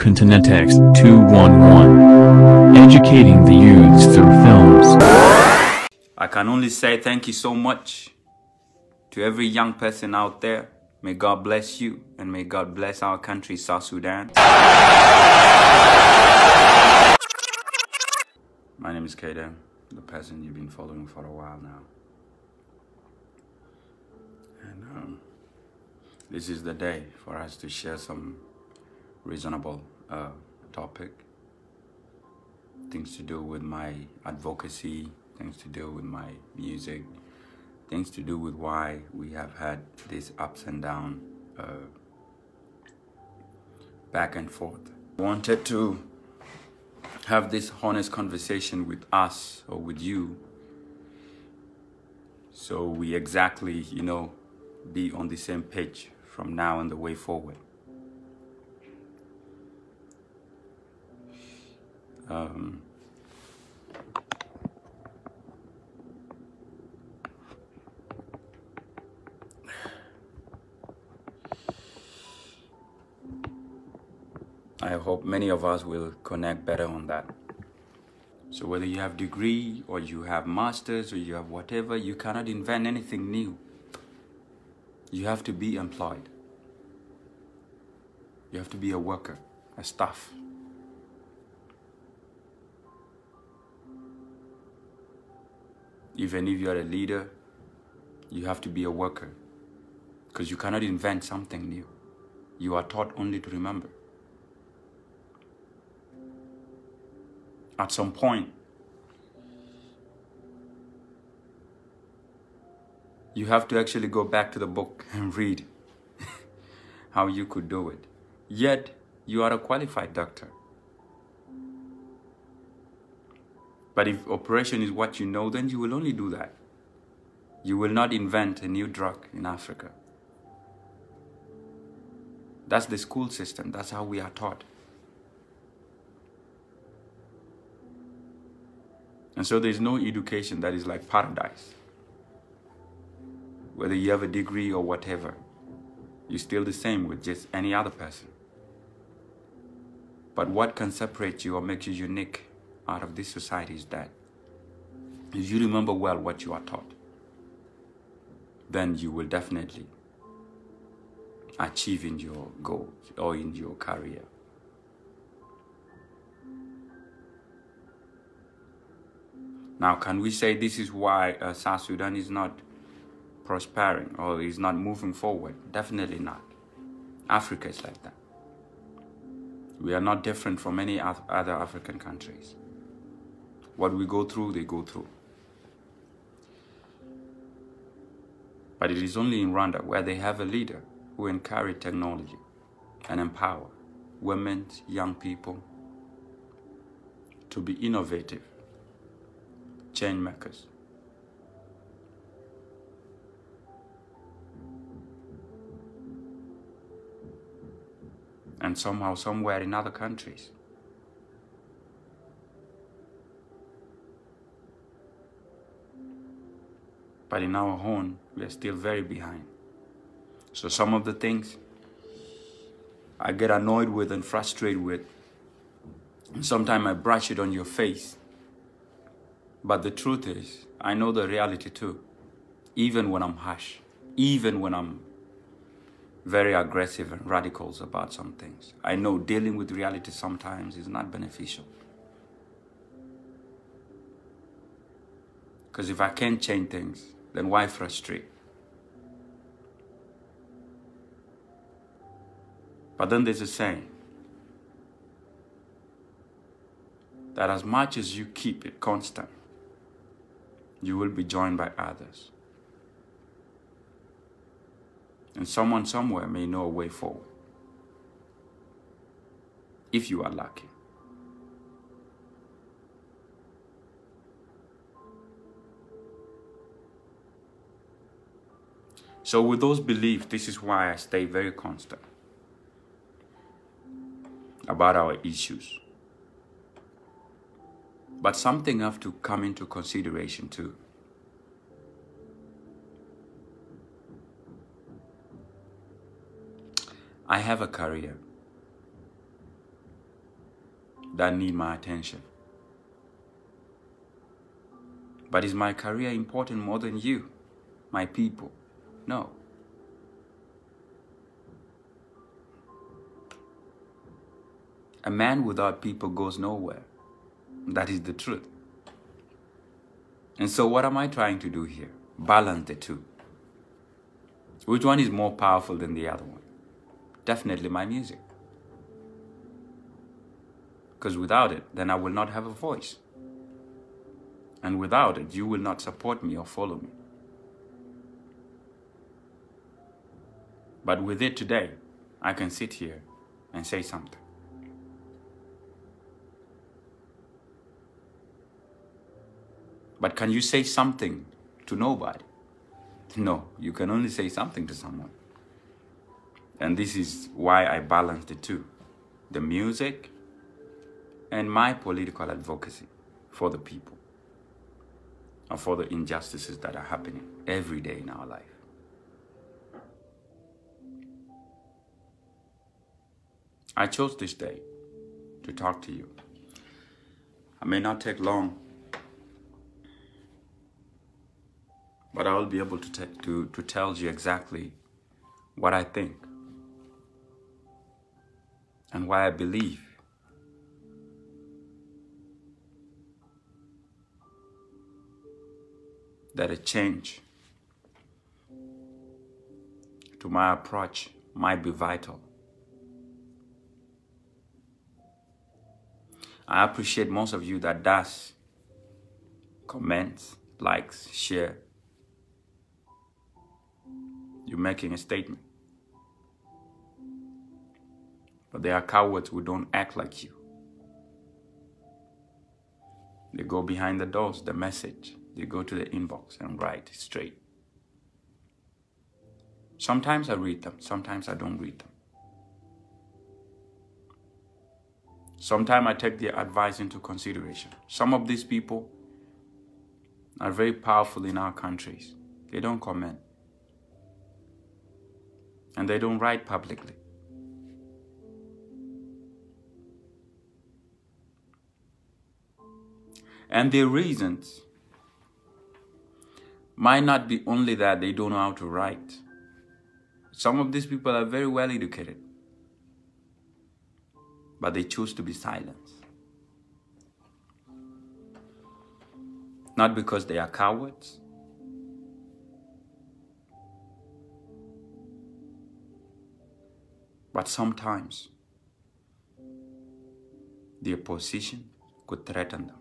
Continentex 211. Educating the youths through films. I can only say thank you so much to every young person out there. May God bless you and may God bless our country, South Sudan. My name is K-Denk, the person you've been following for a while now. And um, this is the day for us to share some reasonable uh, topic. Things to do with my advocacy, things to do with my music, things to do with why we have had this ups and down uh, back and forth. Wanted to have this honest conversation with us or with you so we exactly, you know, be on the same page from now and the way forward. Um, I hope many of us will connect better on that. So whether you have degree or you have masters or you have whatever, you cannot invent anything new. You have to be employed. You have to be a worker, a staff. Even if you're a leader, you have to be a worker because you cannot invent something new. You are taught only to remember. At some point, you have to actually go back to the book and read how you could do it. Yet, you are a qualified doctor. But if operation is what you know, then you will only do that. You will not invent a new drug in Africa. That's the school system. That's how we are taught. And so there's no education that is like paradise. Whether you have a degree or whatever, you're still the same with just any other person. But what can separate you or make you unique out of this society is that if you remember well what you are taught, then you will definitely achieve in your goals or in your career. Now, can we say this is why uh, South Sudan is not prospering or is not moving forward? Definitely not. Africa is like that. We are not different from any other African countries. What we go through, they go through. But it is only in Rwanda where they have a leader who encourage technology and empower women, young people to be innovative, change makers. And somehow, somewhere in other countries, But in our own, we are still very behind. So some of the things I get annoyed with and frustrated with, and sometimes I brush it on your face. But the truth is, I know the reality too. Even when I'm harsh, even when I'm very aggressive and radicals about some things, I know dealing with reality sometimes is not beneficial. Because if I can't change things, then why frustrate? But then there's a saying that as much as you keep it constant, you will be joined by others. And someone somewhere may know a way forward. If you are lucky. So with those beliefs, this is why I stay very constant about our issues. But something have to come into consideration too. I have a career. that need my attention. But is my career important more than you, my people? No. A man without people goes nowhere. That is the truth. And so, what am I trying to do here? Balance the two. Which one is more powerful than the other one? Definitely my music. Because without it, then I will not have a voice. And without it, you will not support me or follow me. But with it today, I can sit here and say something. But can you say something to nobody? No, you can only say something to someone. And this is why I balance the two the music and my political advocacy for the people and for the injustices that are happening every day in our life. I chose this day to talk to you. I may not take long, but I will be able to, to, to tell you exactly what I think and why I believe that a change to my approach might be vital. I appreciate most of you that does comments, likes, share. You're making a statement. But there are cowards who don't act like you. They go behind the doors, the message. They go to the inbox and write straight. Sometimes I read them, sometimes I don't read them. Sometimes I take their advice into consideration. Some of these people are very powerful in our countries. They don't comment. And they don't write publicly. And their reasons might not be only that they don't know how to write. Some of these people are very well educated, but they choose to be silent. Not because they are cowards, but sometimes their position could threaten them.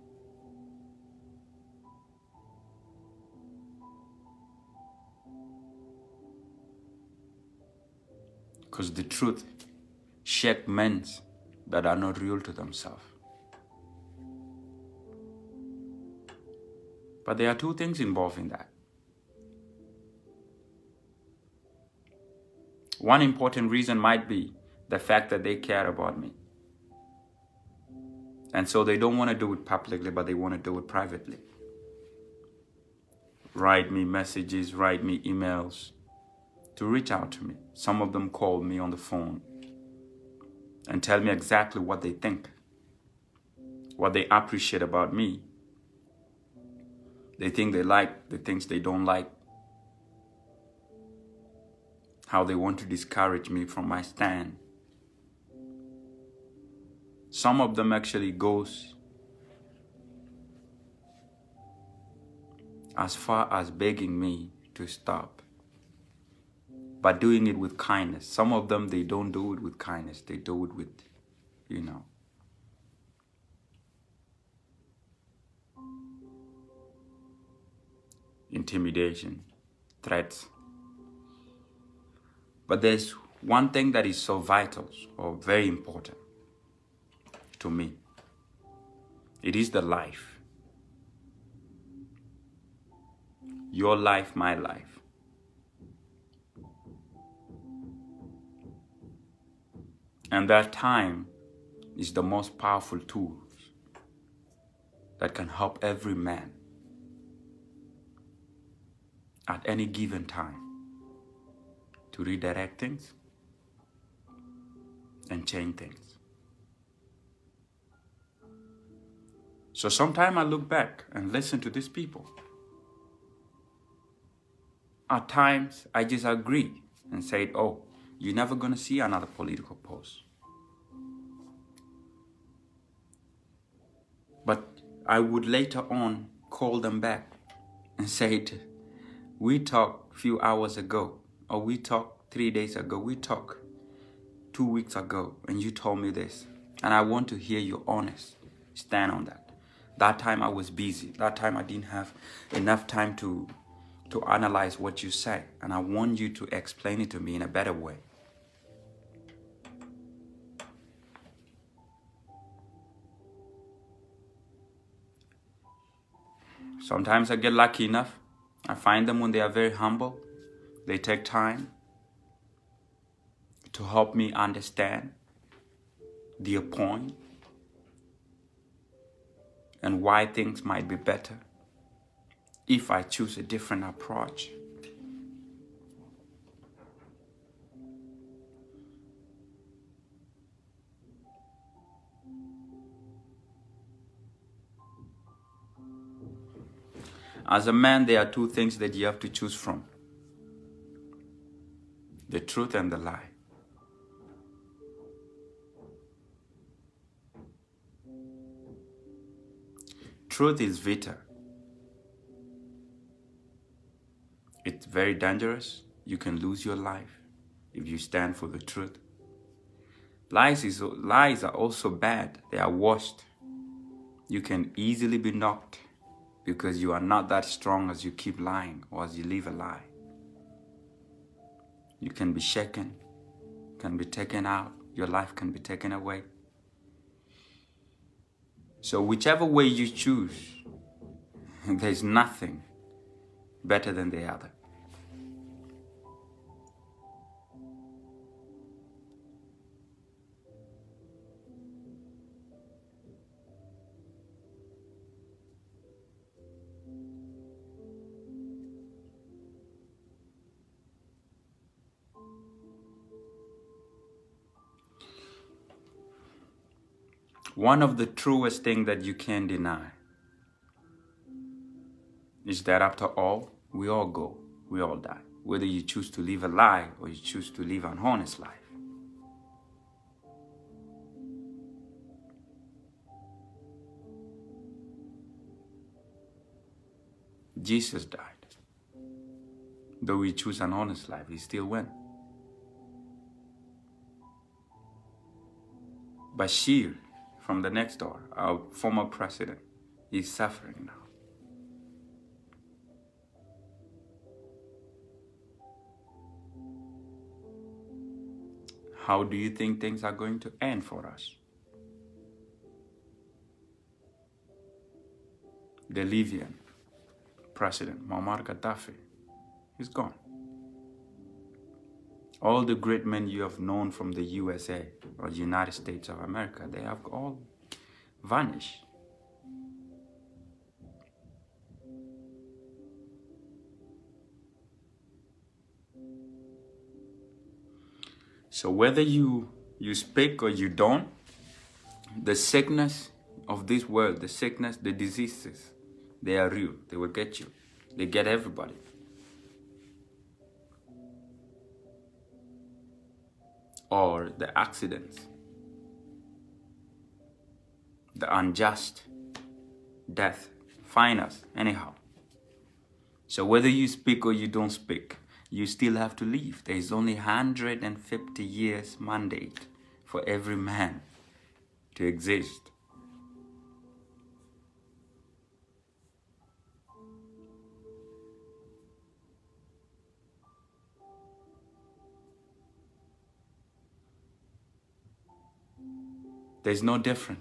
Because the truth shake men that are not real to themselves. But there are two things involved in that. One important reason might be the fact that they care about me. And so they don't want to do it publicly, but they want to do it privately. Write me messages, write me emails, to reach out to me. Some of them call me on the phone and tell me exactly what they think, what they appreciate about me. They think they like the things they don't like, how they want to discourage me from my stand. Some of them actually goes as far as begging me to stop but doing it with kindness. Some of them, they don't do it with kindness. They do it with, you know, intimidation, threats. But there's one thing that is so vital or very important to me. It is the life. Your life, my life. And that time is the most powerful tool that can help every man at any given time to redirect things and change things. So sometimes I look back and listen to these people. At times, I just agree and say, oh, you're never going to see another political post. But I would later on call them back and say, we talked a few hours ago, or we talked three days ago, we talked two weeks ago, and you told me this. And I want to hear your honest. Stand on that. That time I was busy. That time I didn't have enough time to to analyze what you say. And I want you to explain it to me in a better way. Sometimes I get lucky enough. I find them when they are very humble. They take time to help me understand their point and why things might be better if I choose a different approach. As a man, there are two things that you have to choose from the truth and the lie. Truth is vital. It's very dangerous. You can lose your life if you stand for the truth. Lies, is, lies are also bad. They are worst. You can easily be knocked because you are not that strong as you keep lying or as you live a lie. You can be shaken, can be taken out, your life can be taken away. So whichever way you choose, there's nothing better than the other. One of the truest things that you can deny is that after all, we all go, we all die. Whether you choose to live a lie or you choose to live an honest life. Jesus died. Though we choose an honest life, he still went. Bashir from the next door, our former president, is suffering now. How do you think things are going to end for us? The Libyan president, Muammar Gaddafi, is gone. All the great men you have known from the USA or the United States of America, they have all vanished. So whether you you speak or you don't, the sickness of this world, the sickness, the diseases, they are real. They will get you. They get everybody. Or the accidents, the unjust death, find us anyhow. So whether you speak or you don't speak, you still have to live. There is only 150 years mandate for every man to exist. There's no different.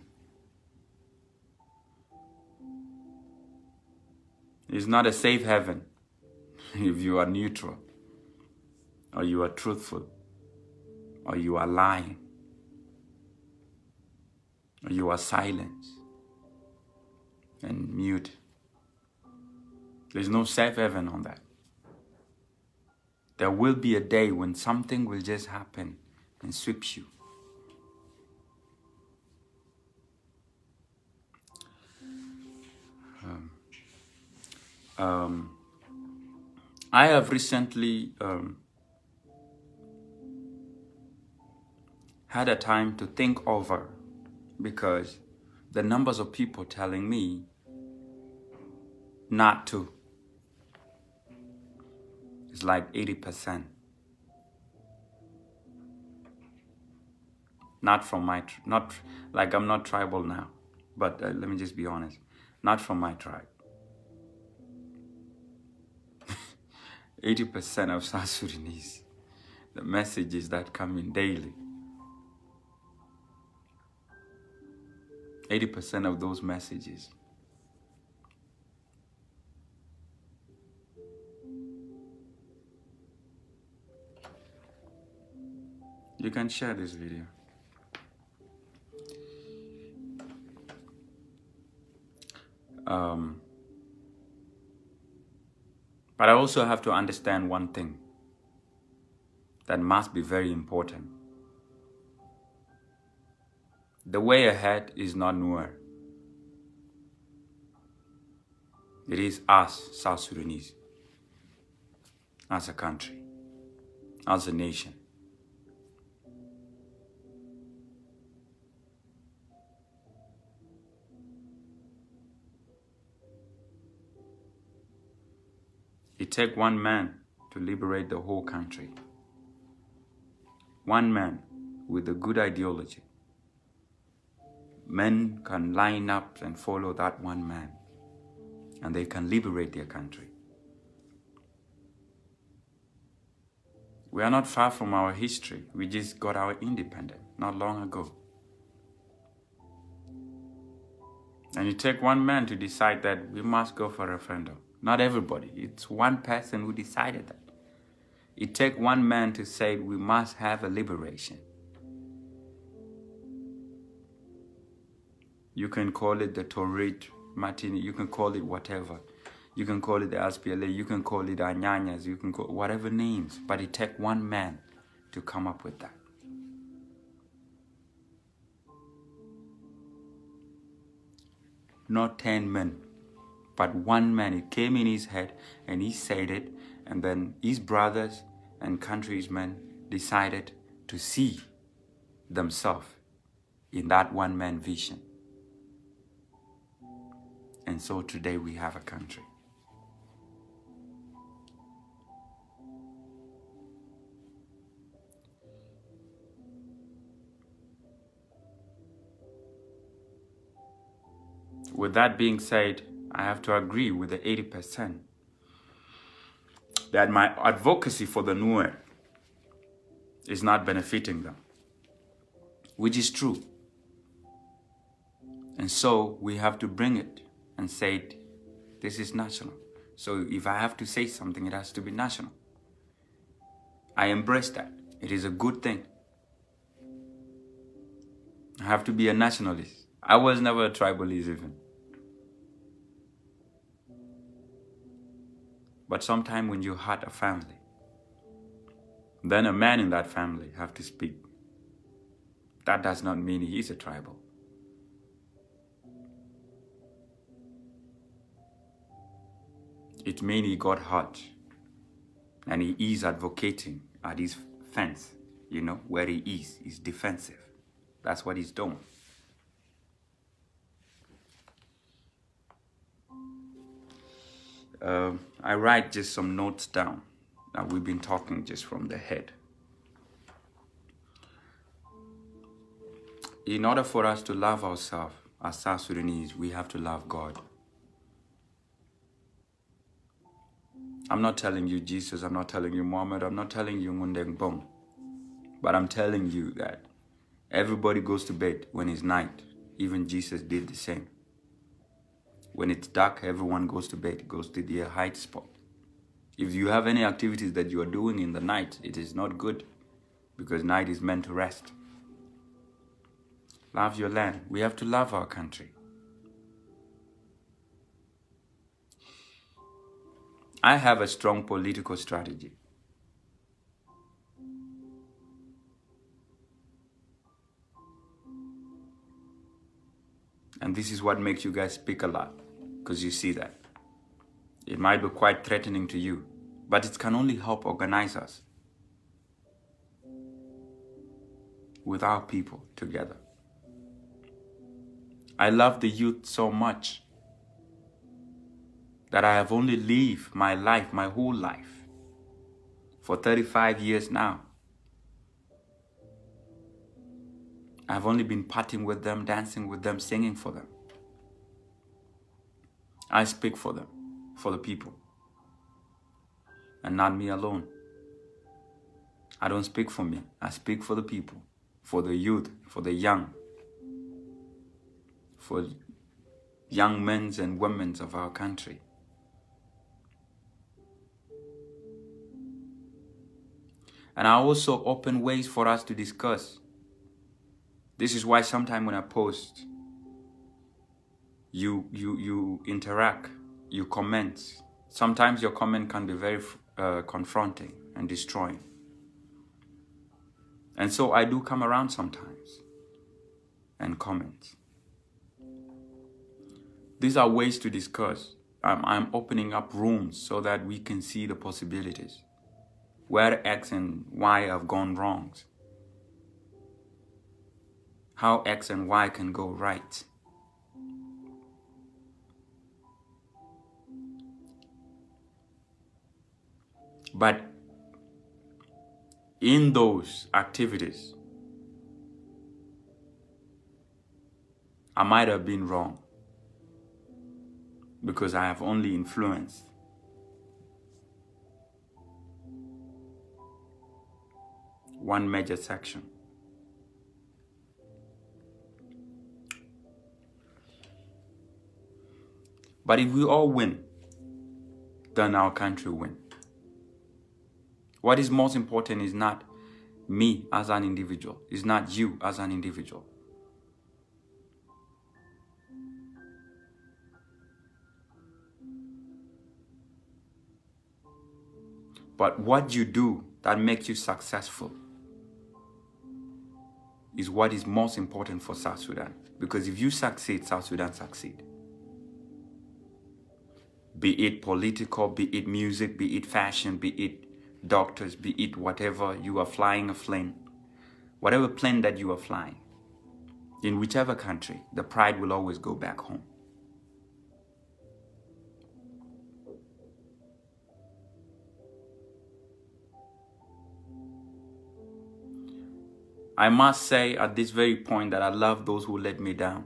It's not a safe heaven if you are neutral or you are truthful, or you are lying, or you are silent and mute. There's no safe heaven on that. There will be a day when something will just happen and sweep you. Um, I have recently um, had a time to think over because the numbers of people telling me not to is like 80%. Not from my, not like I'm not tribal now, but uh, let me just be honest, not from my tribe. 80% of South Sudanese, the messages that come in daily, 80% of those messages. You can share this video. Um, but I also have to understand one thing that must be very important. The way ahead is not Nuer. It is us, South Sudanese, as a country, as a nation. It takes one man to liberate the whole country. One man with a good ideology. Men can line up and follow that one man, and they can liberate their country. We are not far from our history. We just got our independence not long ago. And it takes one man to decide that we must go for a referendum. Not everybody. It's one person who decided that. It takes one man to say we must have a liberation. You can call it the Torit Mutiny, you can call it whatever. You can call it the SPLA, you can call it Anyanyas, you can call whatever names, but it takes one man to come up with that. Not 10 men, but one man. It came in his head and he said it, and then his brothers and countrymen decided to see themselves in that one man vision. And so today we have a country. With that being said, I have to agree with the 80% that my advocacy for the Nuer is not benefiting them, which is true. And so we have to bring it and say, this is national. So if I have to say something, it has to be national. I embrace that. It is a good thing. I have to be a nationalist. I was never a tribalist even. But sometimes when you hurt a family, then a man in that family have to speak. That does not mean he is a tribal. It means he got hurt and he is advocating at his fence, you know, where he is. He's defensive. That's what he's doing. Uh, I write just some notes down that we've been talking just from the head. In order for us to love ourselves as South Sudanese, we have to love God. I'm not telling you Jesus, I'm not telling you Muhammad, I'm not telling you Ngundeng Bong, but I'm telling you that everybody goes to bed when it's night. Even Jesus did the same. When it's dark, everyone goes to bed, goes to their hide spot. If you have any activities that you are doing in the night, it is not good because night is meant to rest. Love your land. We have to love our country. I have a strong political strategy. And this is what makes you guys speak a lot because you see that. It might be quite threatening to you, but it can only help organize us with our people together. I love the youth so much that I have only lived my life, my whole life, for 35 years now. I've only been partying with them, dancing with them, singing for them. I speak for them, for the people, and not me alone. I don't speak for me, I speak for the people, for the youth, for the young, for young men and women of our country. And I also open ways for us to discuss. This is why sometimes when I post, you you you interact, you comment. Sometimes your comment can be very uh, confronting and destroying. And so I do come around sometimes and comment. These are ways to discuss. I'm, I'm opening up rooms so that we can see the possibilities where X and Y have gone wrong, how X and Y can go right. But in those activities, I might have been wrong because I have only influenced one major section. But if we all win, then our country win. What is most important is not me as an individual, it's not you as an individual. But what you do that makes you successful is what is most important for South Sudan. Because if you succeed, South Sudan succeed. Be it political, be it music, be it fashion, be it doctors, be it whatever you are flying a plane, whatever plane that you are flying, in whichever country, the pride will always go back home. I must say at this very point that I love those who let me down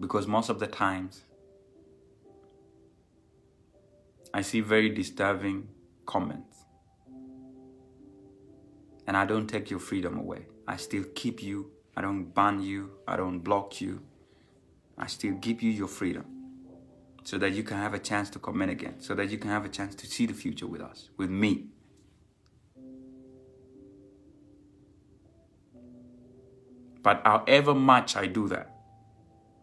because most of the times I see very disturbing comments and I don't take your freedom away. I still keep you. I don't ban you. I don't block you. I still give you your freedom so that you can have a chance to come in again, so that you can have a chance to see the future with us, with me. But however much I do that,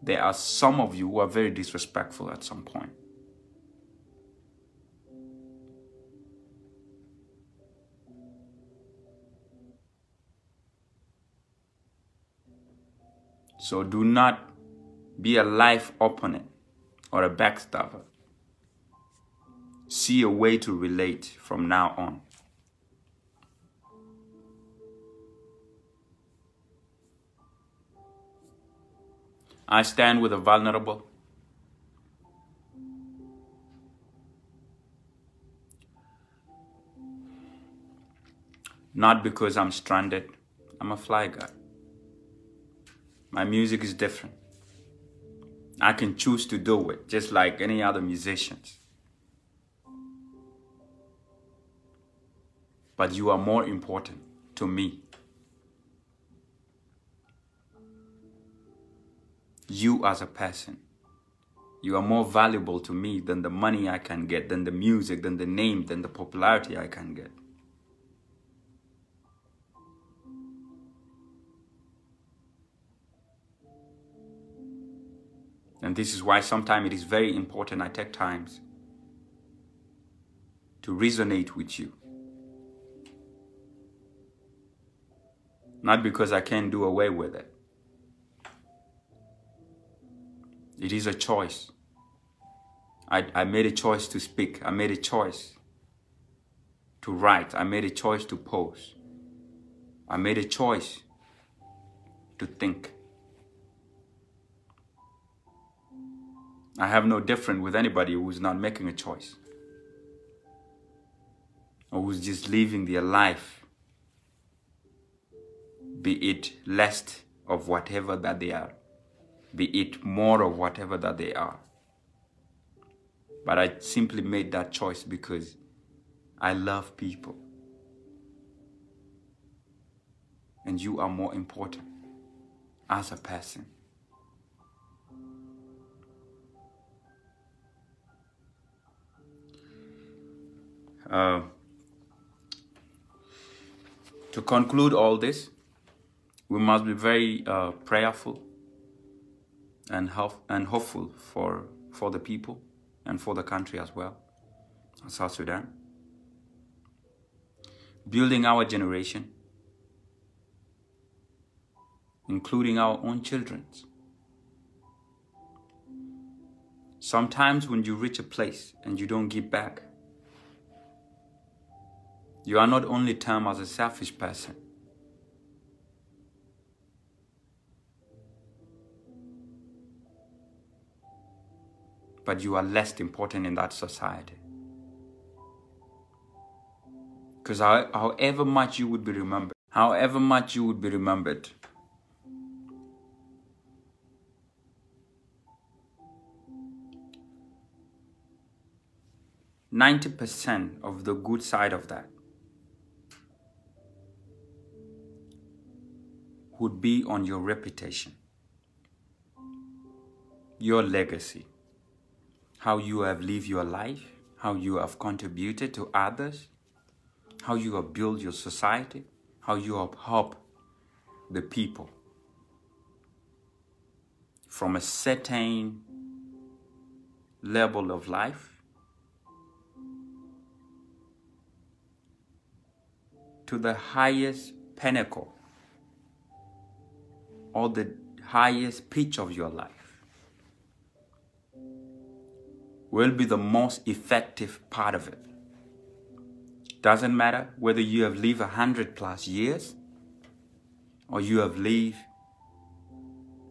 there are some of you who are very disrespectful at some point. So do not be a life opponent or a backstabber. See a way to relate from now on. I stand with the vulnerable. Not because I'm stranded. I'm a fly guy. My music is different. I can choose to do it just like any other musicians. But you are more important to me you as a person. You are more valuable to me than the money I can get, than the music, than the name, than the popularity I can get. And this is why sometimes it is very important I take times to resonate with you. Not because I can't do away with it. It is a choice. I, I made a choice to speak. I made a choice to write. I made a choice to post. I made a choice to think. I have no different with anybody who's not making a choice or who's just living their life, be it less of whatever that they are, be it more of whatever that they are. But I simply made that choice because I love people. And you are more important as a person. Uh, to conclude all this, we must be very uh, prayerful and, hope, and hopeful for, for the people and for the country as well, South Sudan. Building our generation, including our own children. Sometimes when you reach a place and you don't give back, you are not only termed as a selfish person, but you are less important in that society. Because however much you would be remembered, however much you would be remembered, Ninety percent of the good side of that would be on your reputation, your legacy, how you have lived your life, how you have contributed to others, how you have built your society, how you have helped the people from a certain level of life to the highest pinnacle or the highest pitch of your life will be the most effective part of it. Doesn't matter whether you have lived a hundred plus years or you have lived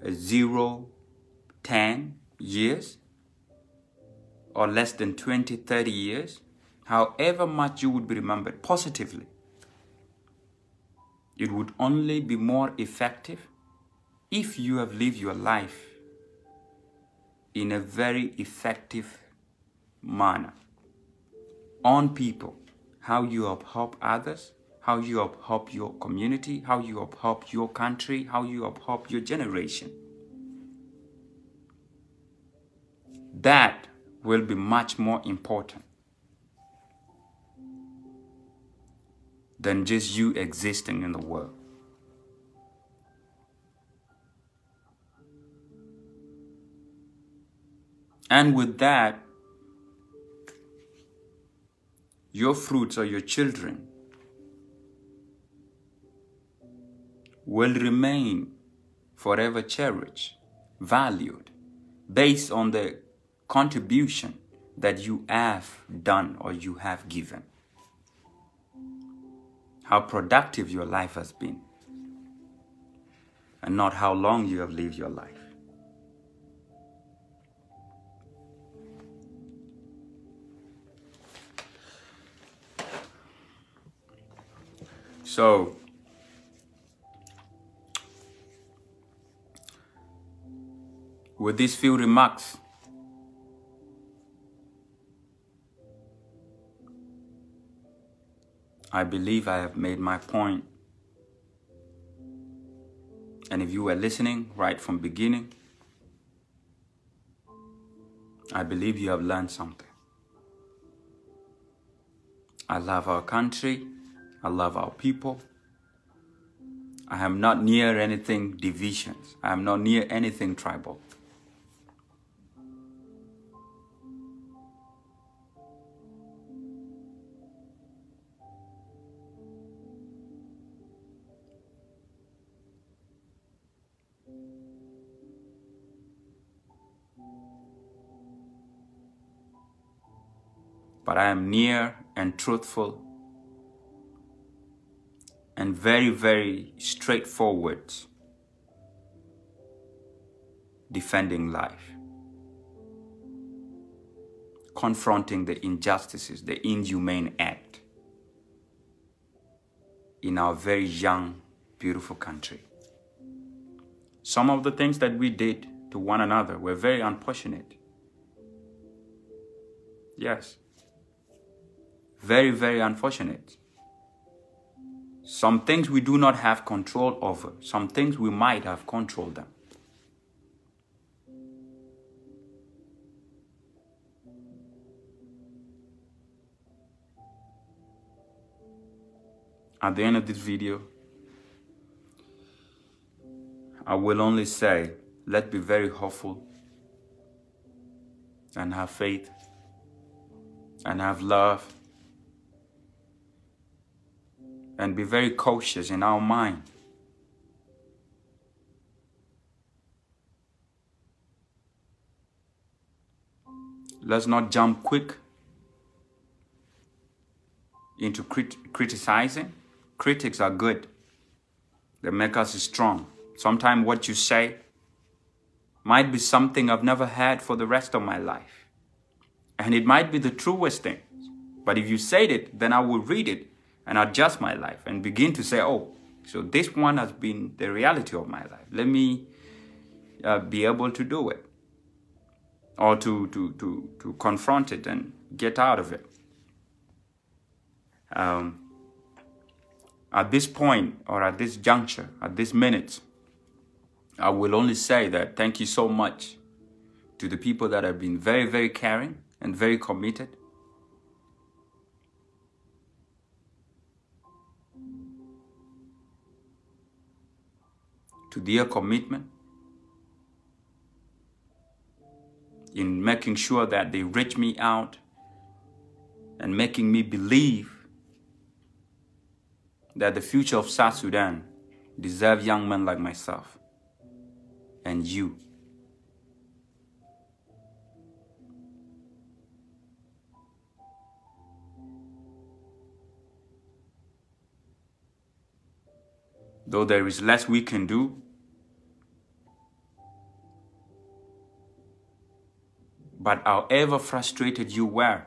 a zero, ten years or less than 20, 30 years, however much you would be remembered positively, it would only be more effective if you have lived your life in a very effective manner on people, how you have helped others, how you have helped your community, how you have helped your country, how you have helped your generation. That will be much more important than just you existing in the world. And with that, your fruits or your children will remain forever cherished, valued, based on the contribution that you have done or you have given. How productive your life has been, and not how long you have lived your life. So, with these few remarks, I believe I have made my point. And if you were listening right from beginning, I believe you have learned something. I love our country. I love our people. I am not near anything divisions. I am not near anything tribal. but I am near and truthful and very, very straightforward defending life, confronting the injustices, the inhumane act in our very young, beautiful country. Some of the things that we did to one another were very unfortunate. Yes. Very, very unfortunate. Some things we do not have control over. Some things we might have controlled them. At the end of this video, I will only say, let's be very hopeful and have faith and have love and be very cautious in our mind. Let's not jump quick into crit criticizing. Critics are good. They make us strong. Sometimes what you say might be something I've never had for the rest of my life. And it might be the truest thing. But if you said it, then I will read it and adjust my life and begin to say, oh, so this one has been the reality of my life. Let me uh, be able to do it or to, to, to, to confront it and get out of it. Um, at this point or at this juncture, at this minute, I will only say that thank you so much to the people that have been very, very caring and very committed. To their commitment in making sure that they reach me out and making me believe that the future of South Sudan deserves young men like myself and you. Though there is less we can do, but however frustrated you were,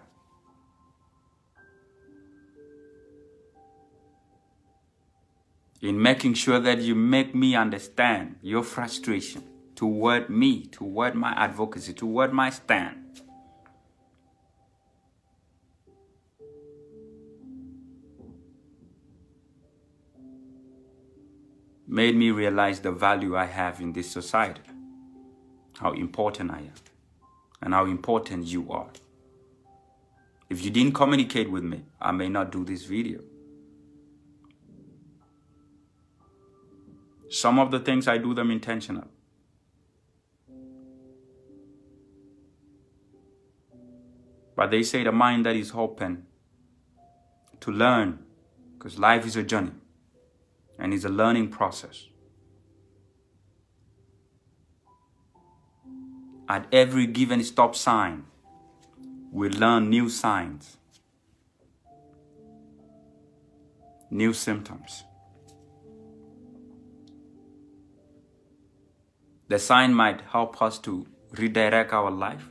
in making sure that you make me understand your frustration toward me, toward my advocacy, toward my stand. Made me realize the value I have in this society, how important I am, and how important you are. If you didn't communicate with me, I may not do this video. Some of the things I do them intentional. But they say the mind that is open to learn, because life is a journey and it's a learning process. At every given stop sign, we learn new signs, new symptoms. The sign might help us to redirect our life,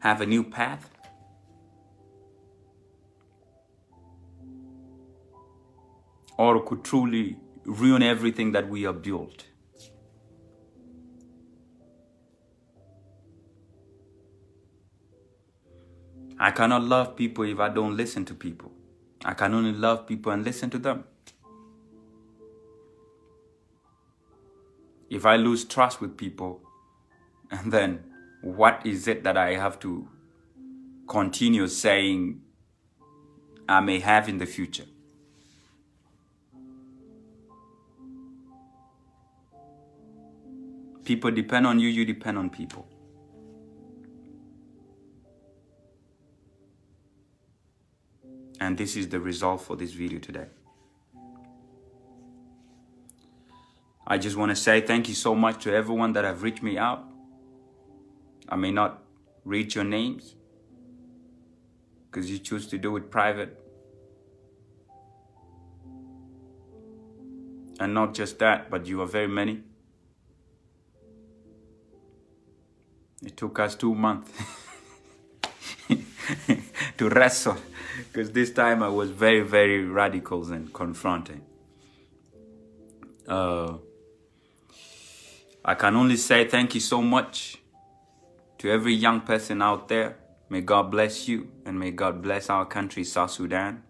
have a new path. Or could truly ruin everything that we have built. I cannot love people if I don't listen to people. I can only love people and listen to them. if I lose trust with people, and then what is it that I have to continue saying I may have in the future? People depend on you, you depend on people. And this is the result for this video today. I just want to say thank you so much to everyone that have reached me out. I may not read your names, because you choose to do it private. And not just that, but you are very many. It took us two months to wrestle because this time I was very, very radical and confronting. Uh, I can only say thank you so much to every young person out there. May God bless you and may God bless our country, South Sudan.